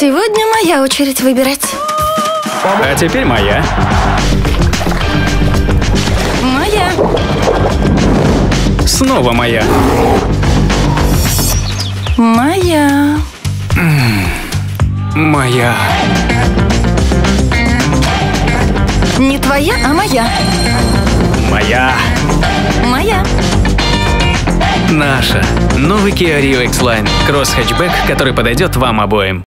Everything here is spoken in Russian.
Сегодня моя очередь выбирать. А теперь моя. Моя. Снова моя. Моя. Моя. Не твоя, а моя. Моя. Моя. Наша. Новый Kia Rio X-Line. Кросс-хэтчбэк, который подойдет вам обоим.